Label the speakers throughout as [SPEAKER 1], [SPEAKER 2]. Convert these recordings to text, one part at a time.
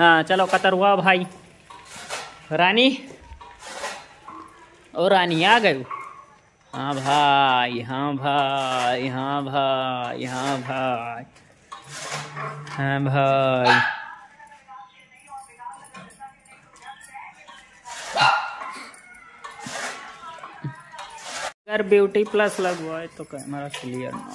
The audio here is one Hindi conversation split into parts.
[SPEAKER 1] हाँ चलो कतर हुआ भाई। रानी? ओ, रानी, आ गए हाँ भाई हाँ भाई हाँ भाई हाँ भाई हाँ भाई। अगर ब्यूटी प्लस लगवाए तो कैमरा क्लियर ना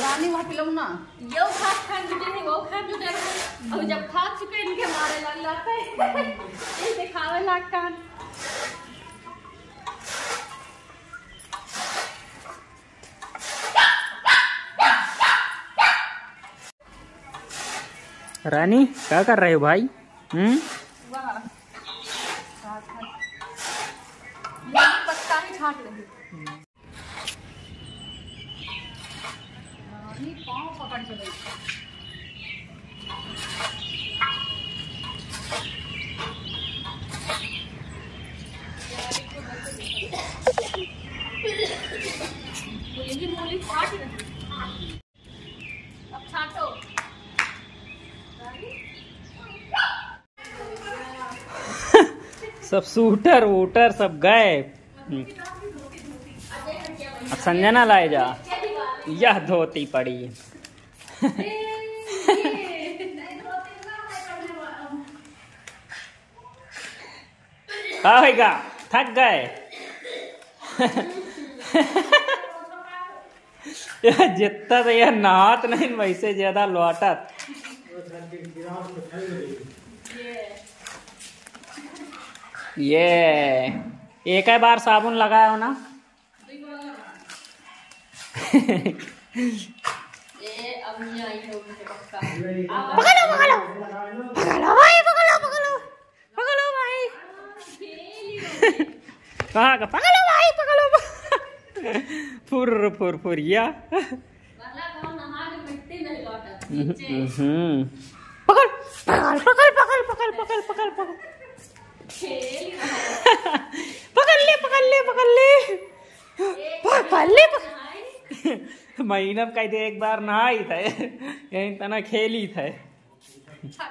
[SPEAKER 2] रानी
[SPEAKER 3] वहाँ पिलाऊ ना
[SPEAKER 2] यो खा खा जुटे थे वो खा जुटे थे और जब खा चुके इनके मारे लग जाते हैं। इसे खावे लगता है
[SPEAKER 1] रानी क्या कर रहे हो भाई? हम्म?
[SPEAKER 2] वाह। पत्ता ही छाट रही
[SPEAKER 3] पाँव पकड़ के
[SPEAKER 1] सब सूटर वूटर सब गए संजना लाए जा। यह धोती पड़ी। होगा थक गए। जितना तो यह नहात नहीं, वैसे ज़्यादा लौटत। ये, एक बार साबुन लगाया हो ना
[SPEAKER 2] ये अब नहीं आई है मुझे पक्का
[SPEAKER 1] पकड़ो पकड़ो पकड़ो भाई पकड़ो पकड़ो पकड़ो भाई कहाँ का पकड़ो भाई पकड़ो फुर फुर फुरिया। पकड़ पकड़ पकड़ पकड़ पकड़ पकड़ पकड़ महीना कहते एक बार नहाई थे यही तना खेली थे। हाँ।